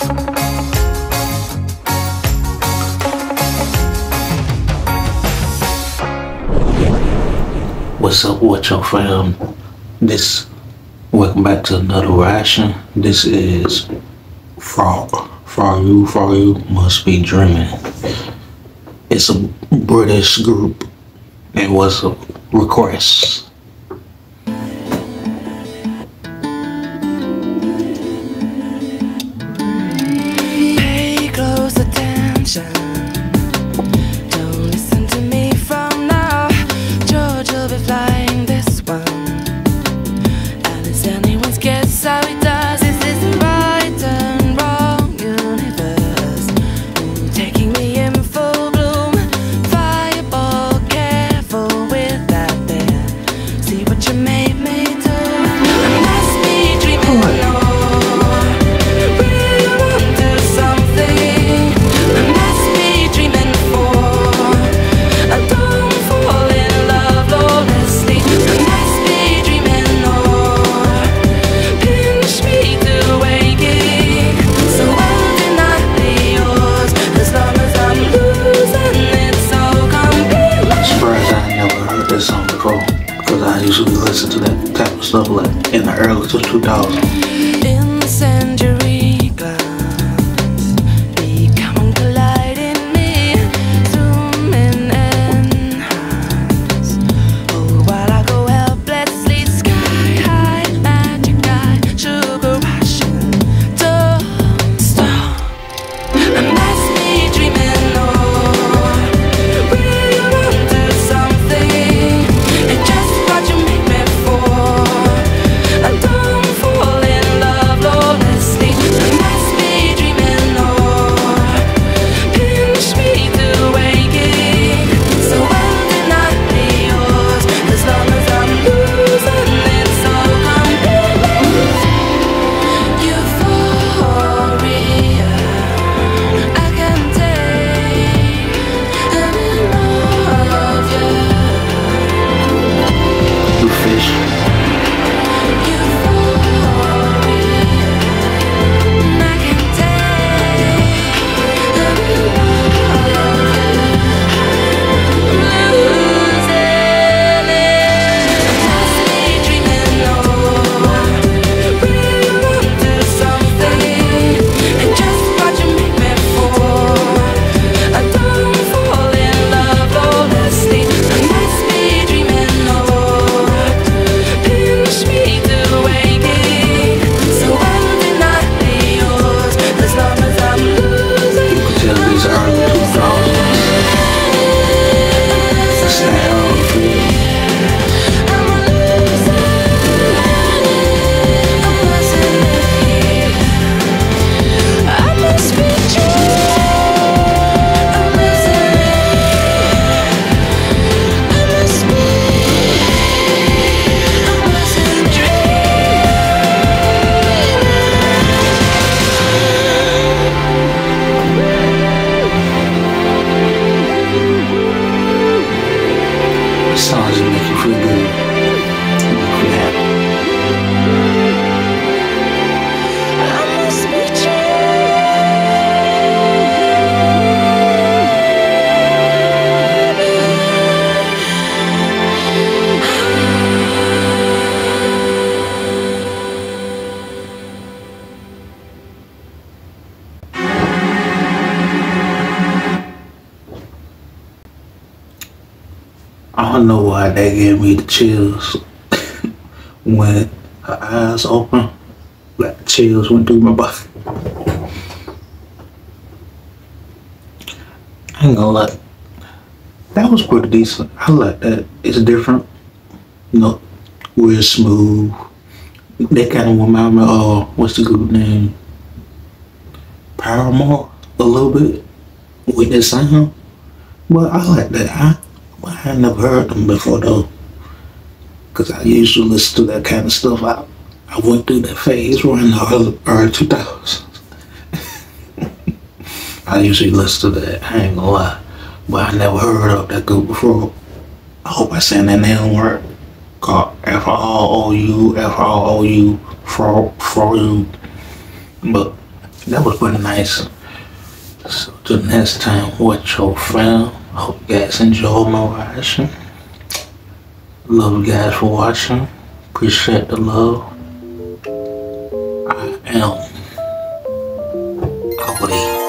What's up with your fam? This welcome back to another ration. This is for for you for you must be dreaming. It's a British group. It was a request. And this song before. Because I usually listen to that type of stuff like in the early 2000s. In the century That make you feel good. I don't know why that gave me the chills when her eyes open. Like chills went through my body. I ain't gonna lie. That was pretty decent. I like that. It's different. You know, real smooth. That kind of remind me of what's the group name? Paramore a little bit with that sound. But I like that. I I had never heard them before though. Cause I usually listen to that kind of stuff. I I went through that phase around the early, early 2000s. I usually listen to that. I ain't gonna lie, but I never heard of that group before. I hope I saying that name right. Called F R O U F R O U for for you. But that was pretty nice. So till next time, watch your fam. Hope you guys enjoyed my reaction. Love you guys for watching. Appreciate the love. I am Audi.